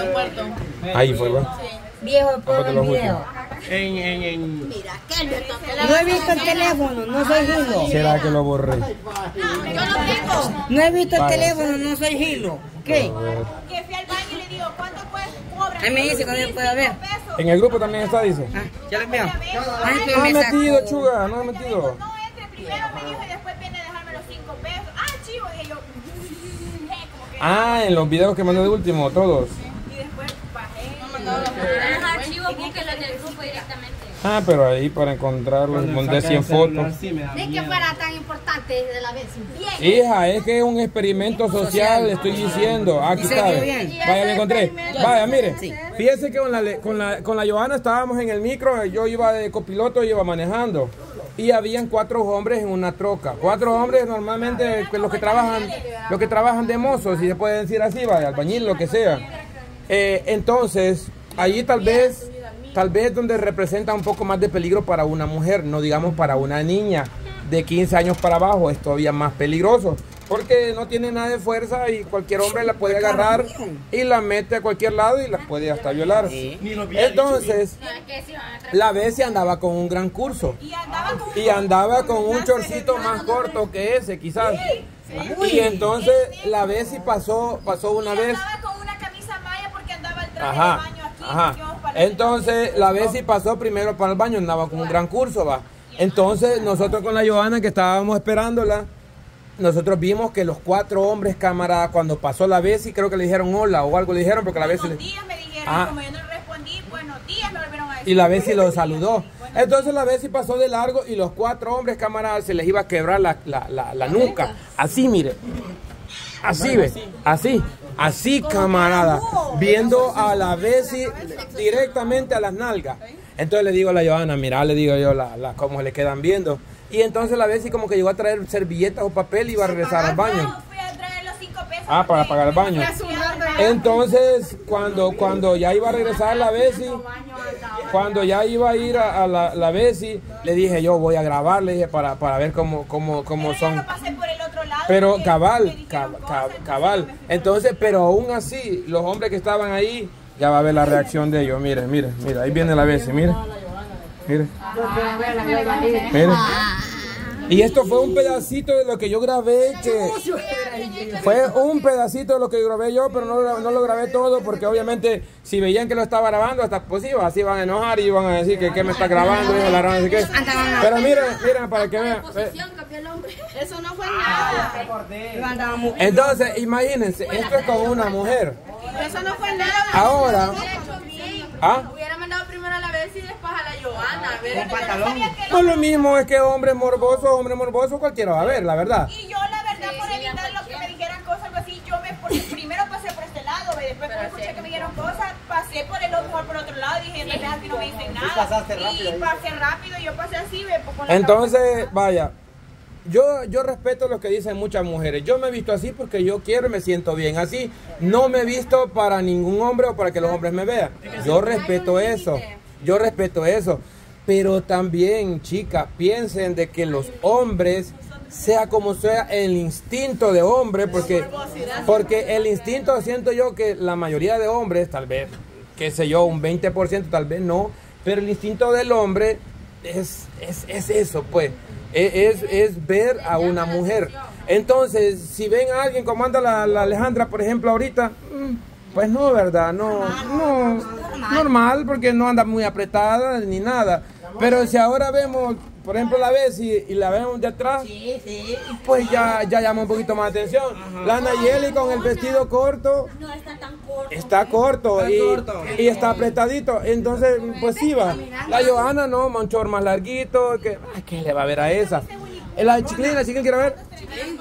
aeropuerto. Ahí fue. Viejo, Aparte por los el video. En, en, en... Mira, ¿qué no No he visto el teléfono, no soy Gilo. ¿Será que lo borré? Yo lo tengo. No he visto el teléfono, no soy Gilo. ¿Qué? Que fui al baño y le digo, ¿cuánto cobran? Ahí me dice cuando yo pueda ver. En el grupo también está, dice. Ah, ya lo veo. Ay, No que sacó. metido, chuga, no ha metido. No entre primero, me dijo, y después viene a dejarme los cinco pesos. Ah, chivo, dije yo. Que- Ah, en los videos que mandé de último, todos. Y después bajé. Los archivos búsquenlos en el grupo directamente. Ah, pero ahí para encontrarlos, mandé 100 fotos. Sí, Ni que fuera tan importante de la vez. Bien. Hija, es que es un experimento social, le estoy diciendo. Aquí ¿Y se está. Vaya, lo encontré. Vaya, mire. Fíjese que con la, con, la, con la Johanna estábamos en el micro, yo iba de copiloto, iba manejando. Y habían cuatro hombres en una troca. Cuatro hombres normalmente pues, los que trabajan, los que trabajan de mozos, si se puede decir así, vaya, albañil, lo que sea. Eh, entonces, allí tal vez, tal vez donde representa un poco más de peligro para una mujer, no digamos para una niña de 15 años para abajo, es todavía más peligroso. Porque no tiene nada de fuerza y cualquier hombre la puede agarrar y la mete a cualquier lado y la puede hasta violar. Entonces, la Bessie andaba con un gran curso Y andaba con un chorcito más corto que ese, quizás. Y entonces la Bessie pasó, pasó una vez. andaba con una camisa maya porque andaba el traje Ajá, de baño aquí. Entonces la Bessie pasó primero para el baño, andaba con un gran curso, va. Entonces nosotros con la Johanna que estábamos esperándola, nosotros vimos que los cuatro hombres camaradas cuando pasó la Bessie creo que le dijeron hola o algo le dijeron porque la Bessie Buenos le- días me dijeron, Ah. como yo no le respondí, buenos días me volvieron a decir. y la Bessie lo saludó. Entonces la Bessie pasó de largo y los cuatro hombres camaradas se les iba a quebrar la, la, la, la nuca. Así, mire. Así, ve. Así. Así, camarada. Viendo a la Bessie directamente a las nalgas. Entonces le digo a la Johanna, mira, le digo yo, la, la, cómo le quedan viendo. Y entonces la Bessie como que llegó a traer servilletas o papel y iba a regresar al baño. Ah, para pagar el baño. Entonces, cuando, cuando ya iba a regresar la Bessie, cuando ya iba a ir a, a la, la Bessie, le dije yo voy a grabar, le dije para, para ver cómo, cómo, cómo son. Pero cabal, cabal. fui. Entonces, pero aún así, los hombres que estaban ahí, ya va a ver la reacción de ellos. Mire, mire, mire, ahí viene la Bessie, mire. Mire. Mire. Y esto fue un pedacito de lo que yo grabé que fue un pedacito de lo que grabé yo, pero no, no lo grabé todo porque obviamente si veían que lo estaba grabando, hasta pues iba, así iban a enojar y iban a decir que, que me está grabando, y la qué. Pero miren, miren para que vean. Eso no fue nada. Muy- Entonces, imagínense, esto es con una mujer. Eso no fue nada. Ahora, ¿ah? Hubiera mandado primero a la vez y a ver, Con pantalón. Pues lo mismo es que hombre morboso, hombre morboso, cualquiera va a ver, la verdad. Y yo, la verdad, por evitar lo que me dijeran cosas algo así, yo me, porque primero pasé por este lado, y después cuando escuché que me dijeron cosas, pasé por el otro, por otro lado, y dije, no, aquí no me dicen nada. pasaste rápido y ahí. pasé rápido, yo pasé así, ve, pues, con la Entonces, vaya, yo, yo respeto lo que dicen muchas mujeres. Yo me he visto así porque yo quiero y me siento bien así. No me he visto para ningún hombre o para que los hombres me vean. Yo respeto eso. Yo respeto eso. Pero también, chicas, piensen de que los hombres, sea como sea el instinto de hombre, porque, porque el instinto siento yo que la mayoría de hombres, tal vez, qué sé yo, un 20%, tal vez no, pero el instinto del hombre es, es, es eso, pues. E- Es, es ver a una mujer. Entonces, si ven a alguien como anda la, la Alejandra, por ejemplo, ahorita, mm, pues no, ¿verdad? No, no, normal, porque no anda muy apretada ni nada. Pero si ahora vemos, por ejemplo, la vez y, y la vemos de atrás, Sí, sí. pues ya, ya llama un poquito más atención. La Nayeli con el vestido corto, No está tan corto. Está corto, Está y, corto. y está apretadito. Entonces, pues sí va. La Johanna no, manchor más larguito. Que, ay, ¿Qué le va a ver a esa? Eh, La chiclín, la chiclín quiere ver.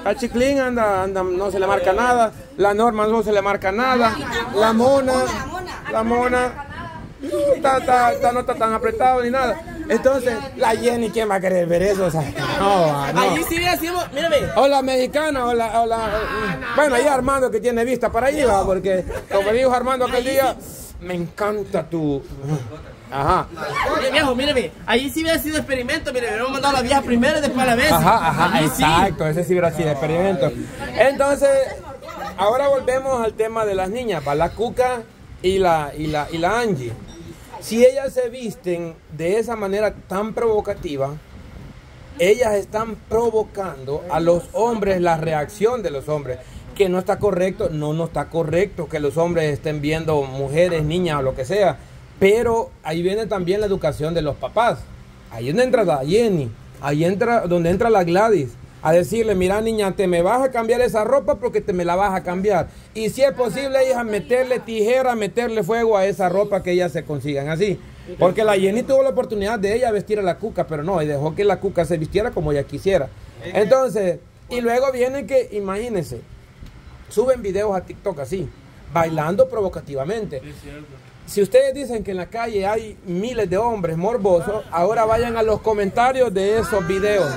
La chiclín anda, anda, no se le marca nada. La norma no se le marca nada. La mona, la mona. Está, está- está- no está tan apretado ni nada. Entonces, la Jenny, ¿quién va a querer ver eso? O sea, no, no. Allí sí mírame. O la mexicana, o la, o la- bueno, ahí Armando que tiene vista para ahí, va, porque como dijo Armando aquel día, me encanta tu... Ajá, Mire, viejo, mírame. Allí sí hubiera sido experimento, mire, hubiéramos mandado a la vieja primero y después a la vez. ajá, ajá, Allí sí. exacto, ese sí hubiera sido experimento. Entonces, ahora volvemos al tema de las niñas, va, la cuca y la, y la, y la Angie. Si ellas se visten de esa manera tan provocativa, ellas están provocando a los hombres la reacción de los hombres. Que no está correcto, no, no está correcto que los hombres estén viendo mujeres, niñas o lo que sea. Pero ahí viene también la educación de los papás. Ahí donde entra la Jenny, ahí entra donde entra la Gladys. A decirle, mira niña, te me vas a cambiar esa ropa porque te me la vas a cambiar. Y si es posible, hija, meterle tijera, meterle fuego a esa ropa que ellas se consigan así. Porque la Jenny tuvo la oportunidad de ella vestir a la cuca, pero no, y dejó que la cuca se vistiera como ella quisiera. Entonces, y luego viene que, imagínense, suben videos a TikTok así, bailando provocativamente. Si ustedes dicen que en la calle hay miles de hombres morbosos, ahora vayan a los comentarios de esos videos.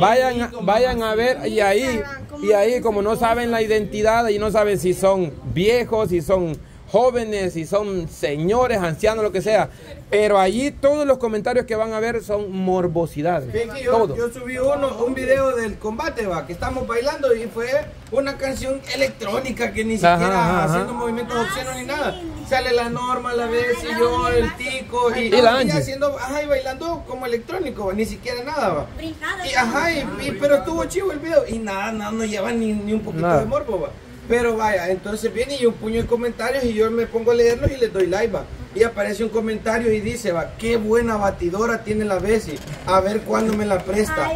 Vayan, a- vayan a ver y ahí, y ahí como no saben la identidad y no saben si son viejos, si son jóvenes, si son señores, ancianos, lo que sea. Pero allí todos los comentarios que van a ver son morbosidades. Que yo, Todo. yo subí uno, un video del combate, va, que estamos bailando y fue una canción electrónica que ni Ajá, siquiera ajá, ajá. haciendo movimientos obscenos ni nada. Sale la norma, la vez y yo, el tico y, Y la y haciendo, ajá, y bailando como electrónico, va, ni siquiera nada, va. Y, ajá, y, y- pero estuvo chivo el video y nada, nada, no lleva ni, ni un poquito Nada. de morbo, va. Pero vaya, entonces viene y un puño de comentarios y yo me pongo a leerlos y les doy like, va. Y aparece un comentario y dice, va, qué buena batidora tiene la Bessie. A ver cuándo me la presta.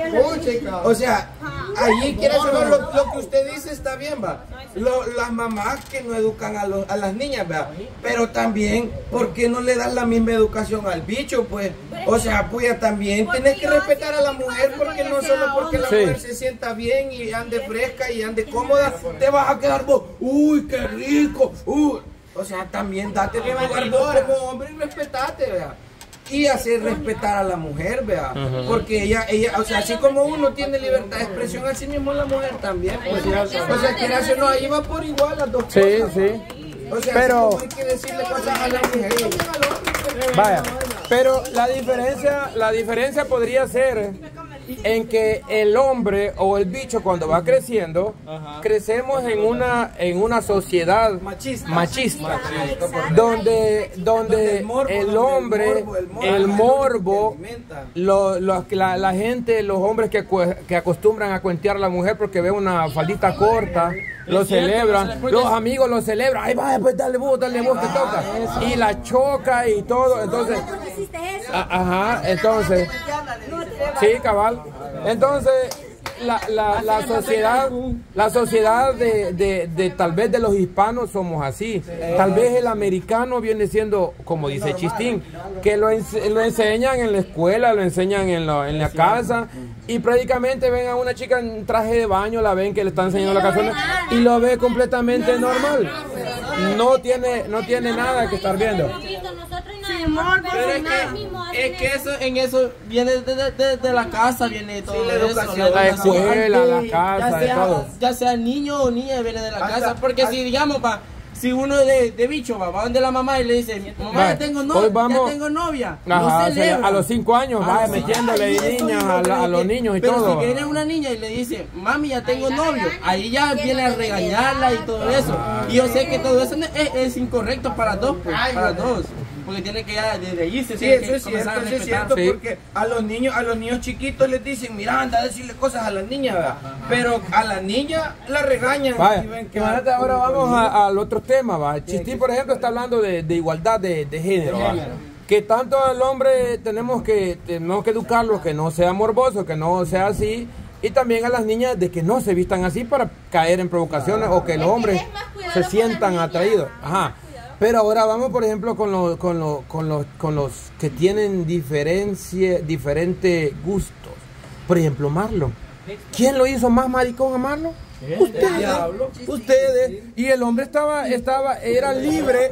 O sea, allí quiere saber lo, lo que usted dice está bien, va. Lo- las mamás que no educan a, los- a las niñas, va. Pero también, ¿por qué no le dan la misma educación al bicho? Pues, o sea, pues ya también tienes que respetar a la mujer porque no solo porque la Sí. mujer se sienta bien y ande fresca y ande cómoda, te vas a quedar vos, uy, qué rico, uy. O sea, también date tu lugar vos como hombre y respetate, vea. Y hacer respetar a la mujer, vea. Porque ella, ella, o sea, así como uno tiene libertad de expresión, así mismo la mujer también. Pues, o sea, quiera o no, ahí va por igual las dos Sí, cosas. sí. O sea, Pero- así como hay que decirle cosas a la mujer y también al hombre. pues. Vaya, pero la diferencia, la diferencia podría ser en que el hombre o el bicho cuando va creciendo, crecemos en una en una sociedad Machista. machista, donde donde el morbo, el donde el hombre, morbo, el morbo el es lo morbo, que alimenta. lo- lo- la, la gente, los hombres que, que acostumbran a cuentear a la mujer porque ve una faldita corta, lo celebran, los amigos lo celebran, ay vaya pues dale vos, dale vos, te toca, y la choca y todo, entonces, a- ajá, entonces, sí, cabal, entonces, la, la, la sociedad, la sociedad de, de, de tal vez de los hispanos somos así. Tal vez el americano viene siendo, como dice Chistín, que lo, lo enseñan en la escuela, lo enseñan en la, en la casa y prácticamente ven a una chica en traje de baño, la ven que le están enseñando la canción y lo ve completamente normal. No tiene, no tiene nada que estar viendo. Pero es que, hacen es que eso, en eso viene de, de- de- de la casa, viene todo la eso. La escuela, la casa, ya sea, todo. Ya sea niño o niña viene de la Hasta- casa. Porque si, digamos, va, si uno de, de bicho va, va donde la mamá y le dice, mamá, ya tengo, hoy novia, vamos- ya tengo novia. Ajá, no o sea, celebra. a los cinco años Ah, va sí. metiéndole niñas a, la- pero a los niños y pero todo. si viene una niña y le dice, mami, ya tengo novio, ahí ya viene a regañarla y todo eso. Y yo sé que todo eso no- es, es incorrecto para dos, pues, para dos. Porque tiene que ya desde ahí se Sí, tiene eso que es comenzar cierto, a eso es respetar. cierto, porque a los niños, a los niños chiquitos les dicen, mira, anda a decirle cosas a las niñas, ¿verdad? pero a la niña la regañan. Vaya, y ven que ahora vamos a- al otro tema, va. Chistín, por ejemplo, está hablando de, de igualdad de, de género, va. Que tanto al hombre tenemos que, tenemos que educarlo, que no sea morboso, que no sea así. Y también a las niñas de que no se vistan así para caer en provocaciones o que los hombres se sientan las niñas. atraídos. Ajá. Pero ahora vamos, por ejemplo, con los, con los, con los, con los que tienen diferencia, diferentes gustos. Por ejemplo, Marlon. ¿Quién lo hizo más maricón a Marlon? Ustedes. Ustedes. Y el hombre estaba, estaba, era libre.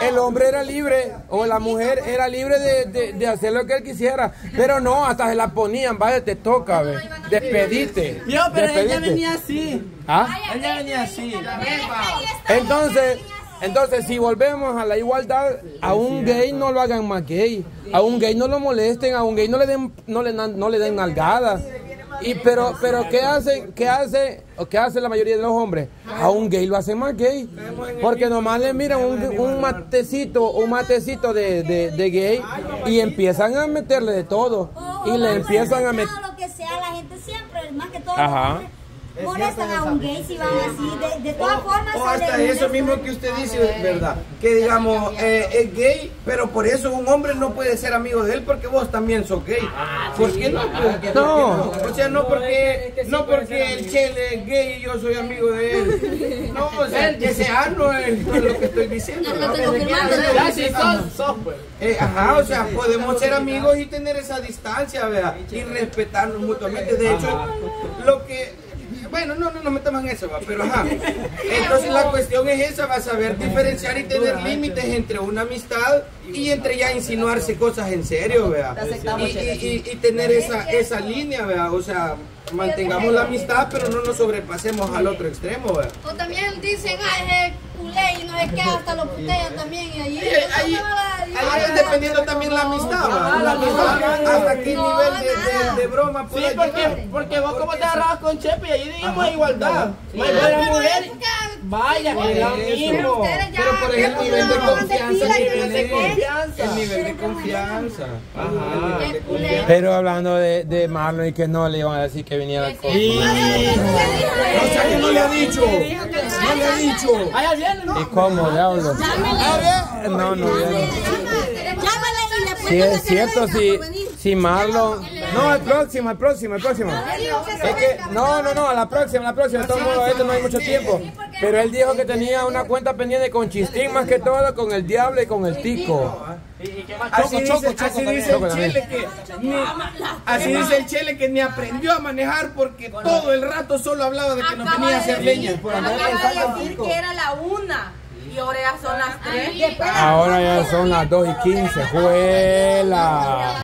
El hombre era libre. O la mujer era libre de, de- de hacer lo que él quisiera. Pero no, hasta se la ponían. Vaya, te toca, ve. Despedite. Yo, pero ella venía así. ¿Ah? Ella venía así. Entonces, entonces si volvemos a la igualdad, a un gay no lo hagan más gay, a un gay no lo molesten, a un gay no le den, no le, dan- no le den nalgadas, Y pero, pero ¿qué hacen? ¿Qué hace? ¿O qué hace la mayoría de los hombres? A un gay lo hacen más gay. Porque nomás le miran un, un matecito, un matecito de, de, de gay y empiezan a meterle de todo. Y le empiezan a meter. lo que sea, la gente siempre, más que todo, Ajá. Molestan a un gay si van así. De, de todas formas, O hasta eso mismo que usted dice, verdad. Que digamos, eh, es gay, pero por eso un hombre no puede ser amigo de él porque vos también sos gay. ¿Por qué no? pues? No. O sea, no porque, no porque el chele es gay y yo soy amigo de él. No, o sea, que sea no es no lo que estoy diciendo. No ¿no? ajá, o sea, podemos ser amigos y tener esa distancia, ¿verdad? Y respetarnos mutuamente. De hecho, lo que. Bueno, no, no nos metamos en eso, ¿va? pero ajá. Entonces la cuestión es esa, va a saber diferenciar y tener límites entre una amistad y entre ya insinuarse cosas en serio, ¿verdad? Y, y- y- y tener esa, esa línea, ¿verdad? O sea, mantengamos la amistad, pero no nos sobrepasemos al otro extremo, ¿verdad? O también dicen, ay, es culé y no sé qué, hasta lo putean también. Y allí, Ahí, ahí, ahí es dependiendo también la amistad, ¿va? La amistad, hasta qué nivel de, de- de broma Sí, puede porque, llegar. porque vos como te agarrabas con Chepe y ahí dijimos igualdad. No mujer. Vaya, es lo mismo. Pero por ejemplo, el nivel de confianza no. El nivel de confianza. Ajá. Pero hablando de, de Marlon y que no le iban a decir que viniera con. O sea que no le ha dicho. No le ha dicho. ¿no? ¿Y cómo, diablo? No, no le Sí, cuentas es cierto, venir. si Marlon. No, el próximo, el próximo, el próximo. Es que, no, no, no, a la próxima, a la próxima. De todos modos, esto no hay mucho tiempo. Pero él dijo que tenía una cuenta pendiente con Chistín más que todo, con el diablo y con el tico. Así Choco, dice, así dice el Chele que ni, así dice el Chele que ni aprendió a manejar porque todo el rato solo hablaba de que no tenía que hacer leña. Acaba de decir que era la una ahora ya son las tres. Ahora ya son las 2 y 15. ¡Juela!